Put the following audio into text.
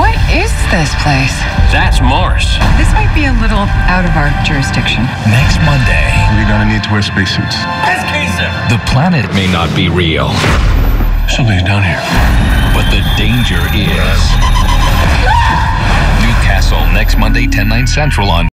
What is this place? That's Mars. This might be a little out of our jurisdiction. Next Monday, We're gonna need to wear spacesuits. the planet may not be real, Something's down here. but the danger is. new Castle next Monday, 10 9 Central on